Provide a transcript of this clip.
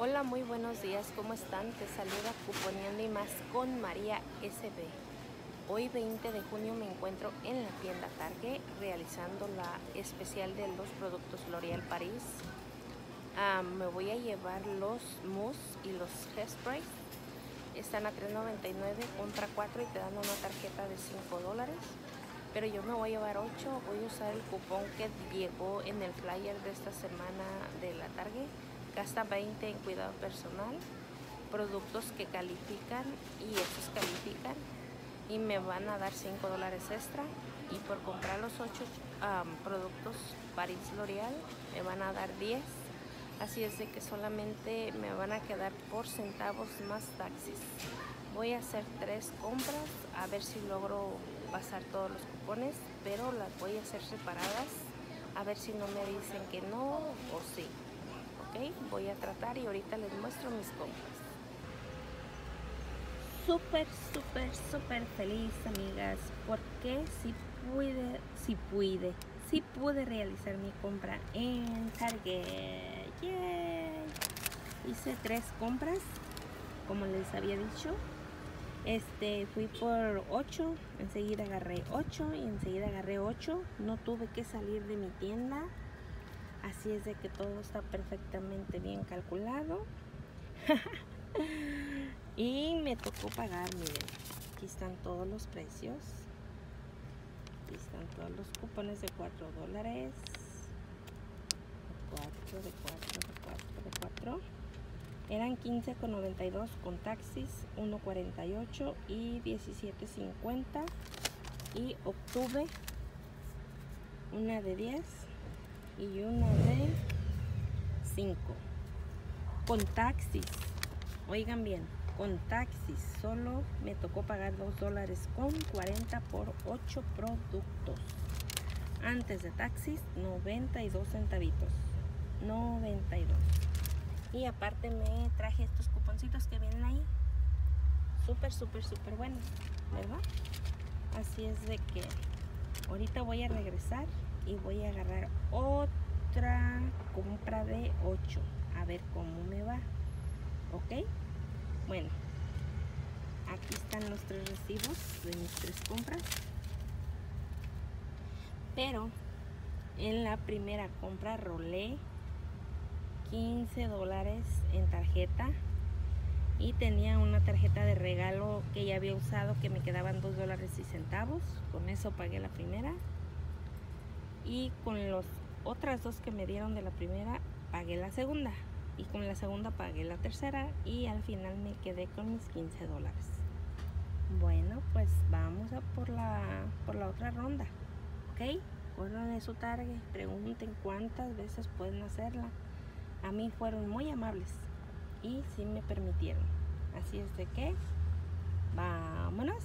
Hola, muy buenos días, ¿cómo están? Te saluda Cuponeando y más con María SB. Hoy 20 de junio me encuentro en la tienda Target realizando la especial de los productos L'Oréal París. Ah, me voy a llevar los mousse y los hairspray. Están a $3.99, compra 4 y te dan una tarjeta de 5 dólares. Pero yo me voy a llevar 8, voy a usar el cupón que llegó en el flyer de esta semana de la Target gasta 20 en cuidado personal, productos que califican y estos califican y me van a dar 5 dólares extra. Y por comprar los 8 productos Paris L'Oreal me van a dar 10 así es de que solamente me van a quedar por centavos más taxis. Voy a hacer tres compras a ver si logro pasar todos los cupones pero las voy a hacer separadas a ver si no me dicen que no o sí Voy a tratar y ahorita les muestro mis compras. Súper, súper, súper feliz, amigas, porque si pude, si pude, si pude realizar mi compra en Target. Hice tres compras, como les había dicho. Este, fui por 8, enseguida agarré 8 y enseguida agarré 8. No tuve que salir de mi tienda Así es de que todo está perfectamente bien calculado. y me tocó pagar, miren. Aquí están todos los precios. Aquí están todos los cupones de 4 dólares. 4, de 4, de 4, de 4. Eran 15,92 con taxis, 1,48 y 17,50. Y obtuve una de 10 y una de 5 con taxis. Oigan bien con taxis. Solo me tocó pagar 2 dólares con 40 por 8 productos. Antes de taxis 92 centavitos. 92 y aparte me traje estos cuponcitos que vienen ahí. Súper súper súper buenos verdad así es de que ahorita voy a regresar y voy a agarrar otra compra de 8 a ver cómo me va. Ok bueno aquí están los tres recibos de mis tres compras. Pero en la primera compra rolé 15 dólares en tarjeta y tenía una tarjeta de regalo que ya había usado que me quedaban 2 dólares y centavos. Con eso pagué la primera y con los otras dos que me dieron de la primera pagué la segunda. Y con la segunda pagué la tercera y al final me quedé con mis 15 dólares. Bueno pues vamos a por la por la otra ronda ok de su target pregunten cuántas veces pueden hacerla. A mí fueron muy amables y sí me permitieron. Así es de que vámonos